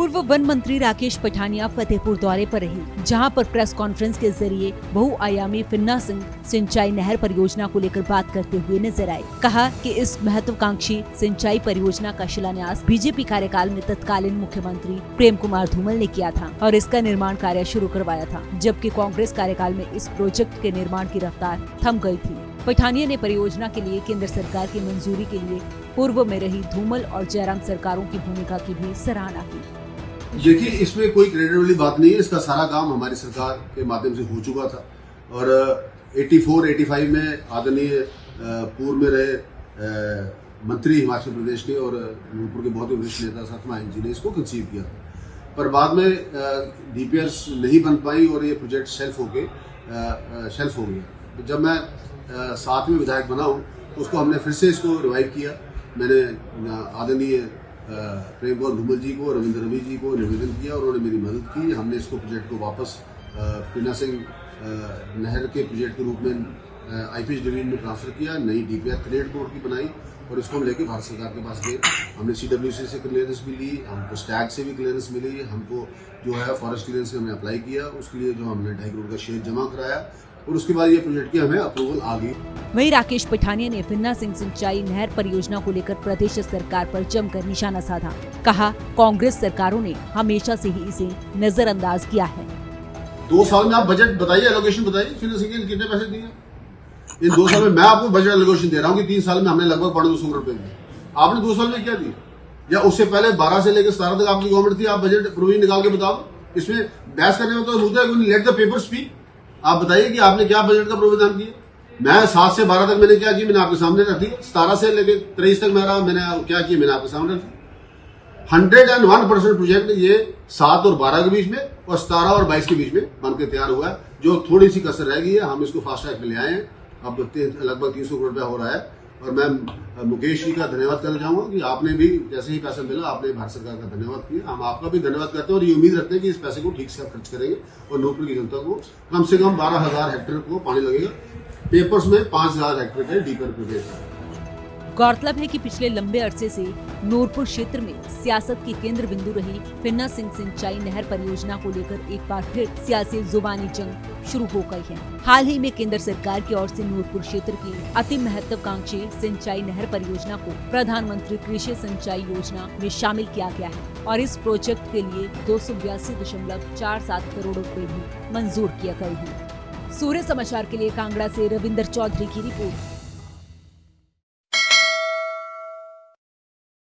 पूर्व वन मंत्री राकेश पठानिया फतेहपुर दौरे पर रहे, जहाँ पर प्रेस कॉन्फ्रेंस के ज़रिए बहुआयामी फिन्ना सिंह सिंचाई नहर परियोजना को लेकर बात करते हुए नज़र आए। कहा कि इस महत्वाकांक्षी सिंचाई परियोजना का शिलान्यास बीजेपी कार्यकाल में तत्कालीन मुख्यमंत्री प्रेम कुमार धूमल ने किया था और इसका निर्माण कार्य शुरू करवाया था, जबकि कांग्रेस कार्यकाल में इस प्रोजेक्ट के निर्माण की रफ्तार थम गई थी। पठानिया ने परियोजना के लिए केंद्र सरकार की मंजूरी के लिए पूर्व में रही धूमल और जयराम सरकारों की भूमिका की भी सराहना की। देखिए, इसमें कोई क्रेडिट वाली बात नहीं है। इसका सारा काम हमारी सरकार के माध्यम से हो चुका था। और 84 85 में आदरणीय पूर्व में रहे मंत्री हिमाचल प्रदेश के और नूरपुर के बहुत ही वरिष्ठ नेता सतमा जी ने इसको कंसीव किया था। पर बाद में डीपीएस नहीं बन पाई और ये प्रोजेक्ट सेल्फ हो गए सेल्फ हो गया। तो जब मैं सातवें विधायक बना हूँ तो उसको हमने फिर से इसको रिवाइव किया। मैंने आदरणीय प्रेम कौर धूमल जी को, रविंद्र रवि जी को निवेदन किया और उन्होंने मेरी मदद की। हमने इसको प्रोजेक्ट को वापस पीना सिंह नहर के प्रोजेक्ट के रूप में आई आईपीएस डिवीज़न में ट्रांसफ़र किया, नई डी डीपीआर क्रिएट बोर्ड की बनाई और इसको हम लेके भारत सरकार के पास गए। हमने सी से क्लियरेंस भी ली, हमको स्टैग से भी क्लियरेंस मिली, हमको जो है फॉरेस्ट क्लियरेंस हमने अप्लाई किया, उसके लिए जो हमने ढाई करोड़ का शेयर जमा कराया। और उसके बाद ये प्रोजेक्ट की हमें अप्रूवल आ गई। वहीं राकेश पठानिया ने फिन्ना सिंह सिंचाई नहर परियोजना को लेकर प्रदेश सरकार पर जमकर निशाना साधा। कहा कांग्रेस सरकारों ने हमेशा से ही इसे नजरअंदाज किया है। दो साल में आप बजट बताइए एलोकेशन बताइए फिन्ना सिंह कितने पैसे दिए? इन दो साल में मैं आपको बजट एलोकेशन दे रहा हूँ कि तीन साल में हमने लगभग पौने दो सौ रुपए दिए। आपने दो साल में क्या दिया या उससे पहले बारह से लेकर सतारह तक आपकी गवर्नमेंट थी आप बजट प्रोविज़न निकाल के बताओ। इसमें बहस करने में तो मुद्दा लेट द पेपर स्पीक आप बताइए कि आपने क्या बजट का प्रावधान किया? मैं सात से बारह तक मैंने क्या किया? मैंने आपके सामने रख। दिया सतारह से लेकर तेईस तक मैं रहा मैंने क्या किया? मैंने आपके सामने रख। दिया hundred and one percent project ये सात और बारह के बीच में और सतारह और बाईस के बीच में बनकर तैयार हुआ है। जो थोड़ी सी कसर रह गई है, हम इसको फास्ट ट्रैक में ले आए हैं। अब लगभग तीन सौ करोड़ रुपया हो रहा है। और मैं मुकेश जी का धन्यवाद करना चाहूँगा कि आपने भी जैसे ही पैसा मिला, आपने भारत सरकार का धन्यवाद किया। हम आपका भी धन्यवाद करते हैं और ये उम्मीद रखते हैं कि इस पैसे को ठीक से खर्च करेंगे और नूरपुर की जनता को कम से कम बारह हज़ार हेक्टेयर को पानी लगेगा। पेपर्स में पाँच हज़ार हेक्टेयर के डीपर प्रोजेक्ट गौरतलब है कि पिछले लंबे अरसे से नूरपुर क्षेत्र में सियासत की केंद्र बिंदु रही फिन्ना सिंह सिंचाई नहर परियोजना को लेकर एक बार फिर सियासी जुबानी जंग शुरू हो गई है। हाल ही में केंद्र सरकार की ओर से नूरपुर क्षेत्र की अति महत्वाकांक्षी सिंचाई नहर परियोजना को प्रधानमंत्री कृषि सिंचाई योजना में शामिल किया गया है और इस प्रोजेक्ट के लिए दो करोड़ रूपए भी मंजूर किया गए हैं। सूर्य समाचार के लिए कांगड़ा ऐसी रविंदर चौधरी की रिपोर्ट।